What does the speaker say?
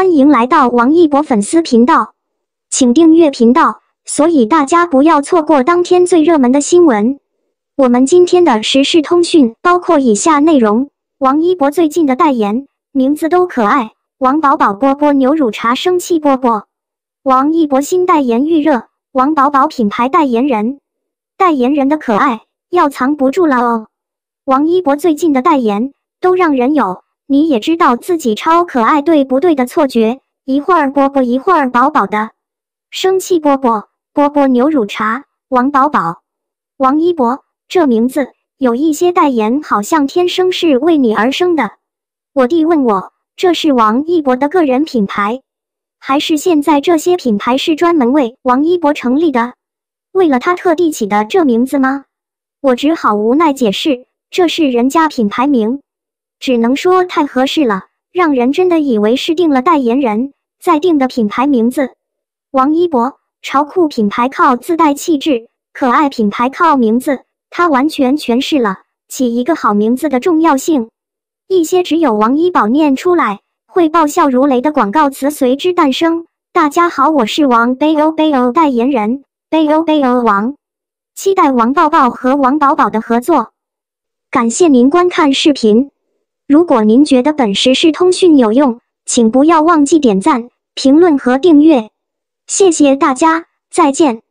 欢迎来到王一博粉丝频道，请订阅频道，所以大家不要错过当天最热门的新闻。我们今天的时事通讯包括以下内容：王一博最近的代言名字都可爱，王宝宝波波牛乳茶生气波波，王一博新代言预热，王宝宝品牌代言人，代言人的可爱要藏不住了哦。王一博最近的代言都让人有。你也知道自己超可爱，对不对的错觉？一会儿波波，一会儿宝宝的，生气波波，波波牛乳茶，王宝宝，王一博，这名字有一些代言，好像天生是为你而生的。我弟问我，这是王一博的个人品牌，还是现在这些品牌是专门为王一博成立的，为了他特地起的这名字吗？我只好无奈解释，这是人家品牌名。只能说太合适了，让人真的以为是定了代言人再定的品牌名字。王一博，潮酷品牌靠自带气质，可爱品牌靠名字，他完全诠释了起一个好名字的重要性。一些只有王一宝念出来会爆笑如雷的广告词随之诞生。大家好，我是王贝欧贝欧代言人贝欧贝欧王，期待王抱抱和王宝宝的合作。感谢您观看视频。如果您觉得本时事通讯有用，请不要忘记点赞、评论和订阅，谢谢大家，再见。